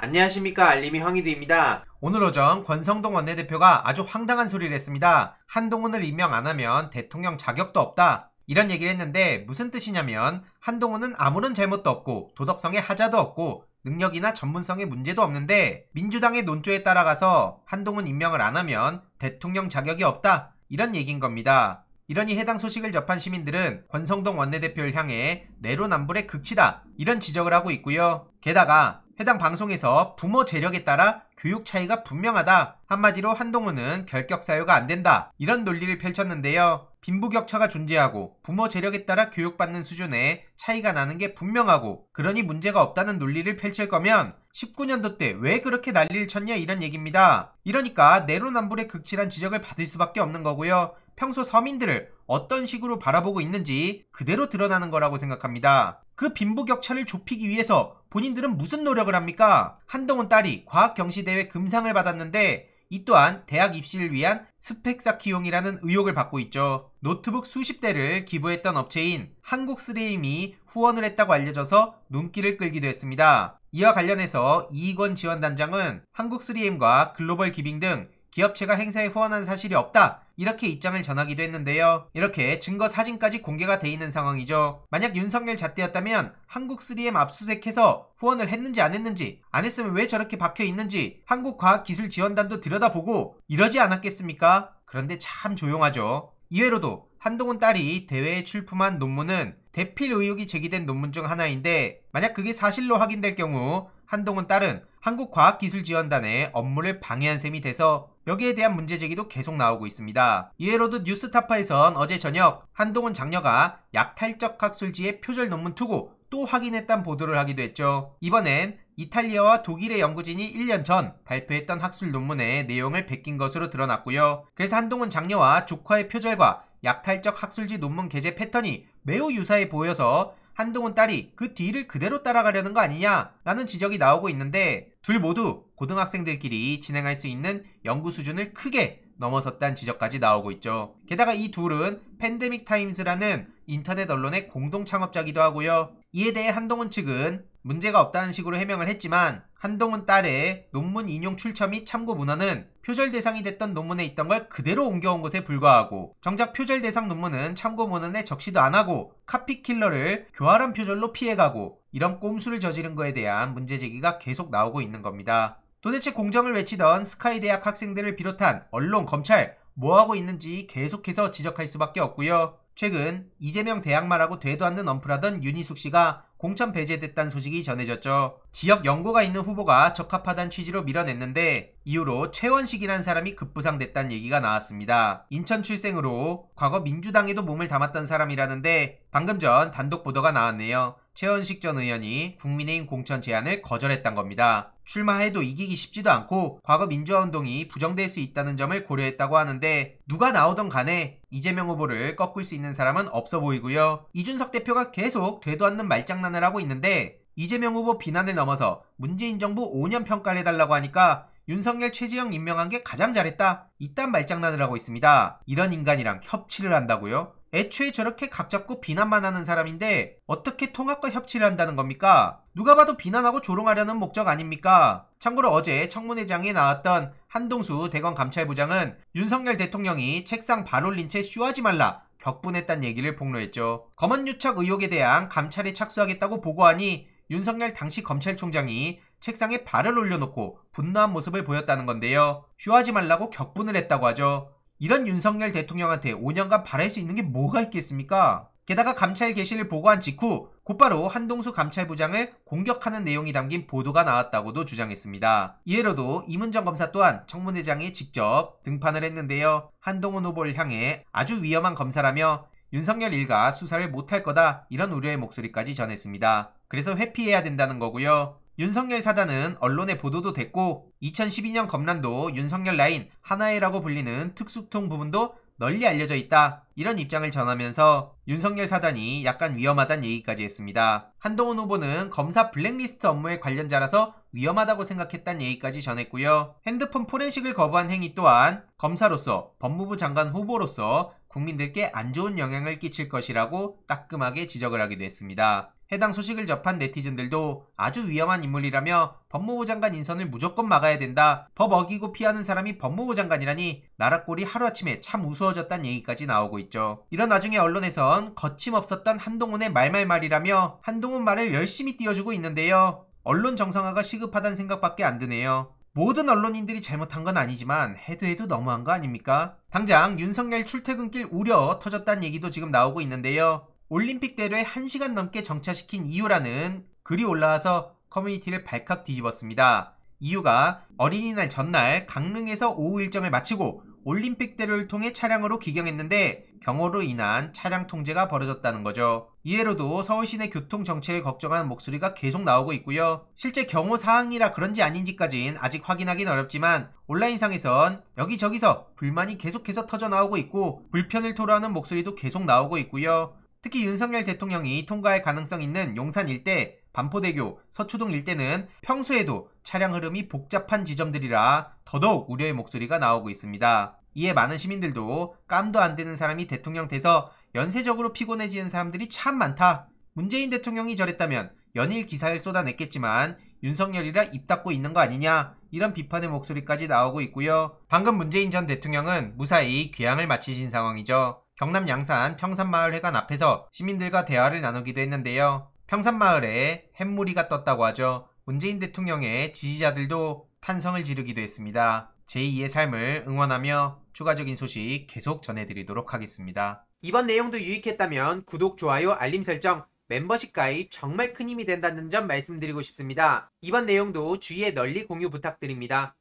안녕하십니까 알림이 황희두입니다. 오늘 오전 권성동 원내대표가 아주 황당한 소리를 했습니다. 한동훈을 임명 안 하면 대통령 자격도 없다. 이런 얘기를 했는데 무슨 뜻이냐면 한동훈은 아무런 잘못도 없고 도덕성에 하자도 없고 능력이나 전문성에 문제도 없는데 민주당의 논조에 따라가서 한동훈 임명을 안 하면 대통령 자격이 없다. 이런 얘기인 겁니다. 이러니 해당 소식을 접한 시민들은 권성동 원내대표를 향해 내로남불의 극치다. 이런 지적을 하고 있고요. 게다가 해당 방송에서 부모 재력에 따라 교육 차이가 분명하다. 한마디로 한동훈은 결격 사유가 안 된다. 이런 논리를 펼쳤는데요. 빈부격차가 존재하고 부모 재력에 따라 교육받는 수준에 차이가 나는 게 분명하고 그러니 문제가 없다는 논리를 펼칠 거면 19년도 때 왜 그렇게 난리를 쳤냐 이런 얘기입니다. 이러니까 내로남불의 극치란 지적을 받을 수밖에 없는 거고요. 평소 서민들을 어떤 식으로 바라보고 있는지 그대로 드러나는 거라고 생각합니다. 그 빈부격차를 좁히기 위해서 본인들은 무슨 노력을 합니까? 한동훈 딸이 과학경시대회 금상을 받았는데 이 또한 대학 입시를 위한 스펙 쌓기용이라는 의혹을 받고 있죠. 노트북 수십 대를 기부했던 업체인 한국3M이 후원을 했다고 알려져서 눈길을 끌기도 했습니다. 이와 관련해서 이익원 지원단장은 한국3M과 글로벌 기빙 등 기업체가 행사에 후원한 사실이 없다. 이렇게 입장을 전하기도 했는데요. 이렇게 증거 사진까지 공개가 돼 있는 상황이죠. 만약 윤석열 잣대였다면 한국 3M 압수색해서 후원을 했는지 안 했는지 안 했으면 왜 저렇게 박혀 있는지 한국과학기술지원단도 들여다보고 이러지 않았겠습니까? 그런데 참 조용하죠. 이외로도 한동훈 딸이 대회에 출품한 논문은 대필 의혹이 제기된 논문 중 하나인데 만약 그게 사실로 확인될 경우 한동훈 딸은 한국과학기술지원단의 업무를 방해한 셈이 돼서 여기에 대한 문제 제기도 계속 나오고 있습니다. 이외로도 뉴스타파에선 어제 저녁 한동훈 장녀가 약탈적 학술지의 표절 논문 투고 또 확인했단 보도를 하기도 했죠. 이번엔 이탈리아와 독일의 연구진이 1년 전 발표했던 학술 논문의 내용을 베낀 것으로 드러났고요. 그래서 한동훈 장녀와 조카의 표절과 약탈적 학술지 논문 게재 패턴이 매우 유사해 보여서 한동훈 딸이 그 뒤를 그대로 따라가려는 거 아니냐라는 지적이 나오고 있는데 둘 모두 고등학생들끼리 진행할 수 있는 연구 수준을 크게 넘어섰다는 지적까지 나오고 있죠. 게다가 이 둘은 팬데믹 타임스라는 인터넷 언론의 공동 창업자기도 하고요. 이에 대해 한동훈 측은 문제가 없다는 식으로 해명을 했지만 한동훈 딸의 논문 인용 출처 및 참고 문헌은 표절 대상이 됐던 논문에 있던 걸 그대로 옮겨온 것에 불과하고 정작 표절 대상 논문은 참고 문헌에 적시도 안 하고 카피킬러를 교활한 표절로 피해가고 이런 꼼수를 저지른 거에 대한 문제 제기가 계속 나오고 있는 겁니다. 도대체 공정을 외치던 스카이 대학 학생들을 비롯한 언론, 검찰 뭐하고 있는지 계속해서 지적할 수밖에 없고요. 최근 이재명 대학말하고 되도 않는 언플하던 윤희숙 씨가 공천 배제됐다는 소식이 전해졌죠. 지역 연고가 있는 후보가 적합하다는 취지로 밀어냈는데 이후로 최원식이라는 사람이 급부상됐다는 얘기가 나왔습니다. 인천 출생으로 과거 민주당에도 몸을 담았던 사람이라는데 방금 전 단독 보도가 나왔네요. 최원식 전 의원이 국민의힘 공천 제안을 거절했단 겁니다. 출마해도 이기기 쉽지도 않고 과거 민주화운동이 부정될 수 있다는 점을 고려했다고 하는데 누가 나오던 간에 이재명 후보를 꺾을 수 있는 사람은 없어 보이고요. 이준석 대표가 계속 되도 않는 말장난을 하고 있는데 이재명 후보 비난을 넘어서 문재인 정부 5년 평가를 해달라고 하니까 윤석열 최지영 임명한 게 가장 잘했다. 이딴 말장난을 하고 있습니다. 이런 인간이랑 협치를 한다고요? 애초에 저렇게 각 잡고 비난만 하는 사람인데 어떻게 통합과 협치를 한다는 겁니까? 누가 봐도 비난하고 조롱하려는 목적 아닙니까? 참고로 어제 청문회장에 나왔던 한동수 대검 감찰부장은 윤석열 대통령이 책상 발 올린 채 쇼하지 말라 격분했단 얘기를 폭로했죠. 검언 유착 의혹에 대한 감찰에 착수하겠다고 보고하니 윤석열 당시 검찰총장이 책상에 발을 올려놓고 분노한 모습을 보였다는 건데요. 쇼하지 말라고 격분을 했다고 하죠. 이런 윤석열 대통령한테 5년간 바랄 수 있는 게 뭐가 있겠습니까? 게다가 감찰 개시를 보고한 직후 곧바로 한동수 감찰부장을 공격하는 내용이 담긴 보도가 나왔다고도 주장했습니다. 이해로도 이문정 검사 또한 청문회장에 직접 등판을 했는데요. 한동훈 후보를 향해 아주 위험한 검사라며 윤석열 일가 수사를 못할 거다 이런 우려의 목소리까지 전했습니다. 그래서 회피해야 된다는 거고요. 윤석열 사단은 언론에 보도도 됐고 2012년 검란도 윤석열 라인 하나회라고 불리는 특수통 부분도 널리 알려져 있다. 이런 입장을 전하면서 윤석열 사단이 약간 위험하다는 얘기까지 했습니다. 한동훈 후보는 검사 블랙리스트 업무에 관련자라서 위험하다고 생각했다는 얘기까지 전했고요. 핸드폰 포렌식을 거부한 행위 또한 검사로서 법무부 장관 후보로서 국민들께 안 좋은 영향을 끼칠 것이라고 따끔하게 지적을 하기도 했습니다. 해당 소식을 접한 네티즌들도 아주 위험한 인물이라며 법무부 장관 인선을 무조건 막아야 된다. 법 어기고 피하는 사람이 법무부 장관이라니 나라 꼴이 하루아침에 참 우스워졌다는 얘기까지 나오고 있죠. 이런 와중에 언론에선 거침없었던 한동훈의 말말말이라며 한동훈 말을 열심히 띄워주고 있는데요. 언론 정상화가 시급하다는 생각밖에 안 드네요. 모든 언론인들이 잘못한 건 아니지만 해도 해도 너무한 거 아닙니까? 당장 윤석열 출퇴근길 우려 터졌다는 얘기도 지금 나오고 있는데요. 올림픽 대로에 1시간 넘게 정차시킨 이유라는 글이 올라와서 커뮤니티를 발칵 뒤집었습니다. 이유가 어린이날 전날 강릉에서 오후 일정을 마치고 올림픽대로를 통해 차량으로 귀경했는데 경호로 인한 차량 통제가 벌어졌다는 거죠. 이해로도 서울시내 교통 정체를 걱정하는 목소리가 계속 나오고 있고요. 실제 경호 사항이라 그런지 아닌지까진 아직 확인하긴 어렵지만 온라인상에선 여기저기서 불만이 계속해서 터져 나오고 있고 불편을 토로하는 목소리도 계속 나오고 있고요. 특히 윤석열 대통령이 통과할 가능성 있는 용산 일대, 반포대교, 서초동 일대는 평소에도 차량 흐름이 복잡한 지점들이라 더더욱 우려의 목소리가 나오고 있습니다. 이에 많은 시민들도 깜도 안 되는 사람이 대통령 돼서 연쇄적으로 피곤해지는 사람들이 참 많다. 문재인 대통령이 저랬다면 연일 기사를 쏟아냈겠지만 윤석열이라 입 닫고 있는 거 아니냐 이런 비판의 목소리까지 나오고 있고요. 방금 문재인 전 대통령은 무사히 귀향을 마치신 상황이죠. 경남 양산 평산마을회관 앞에서 시민들과 대화를 나누기도 했는데요. 평산마을에 햇무리가 떴다고 하죠. 문재인 대통령의 지지자들도 탄성을 지르기도 했습니다. 제2의 삶을 응원하며 추가적인 소식 계속 전해드리도록 하겠습니다. 이번 내용도 유익했다면 구독, 좋아요, 알림 설정, 멤버십 가입 정말 큰 힘이 된다는 점 말씀드리고 싶습니다. 이번 내용도 주위에 널리 공유 부탁드립니다.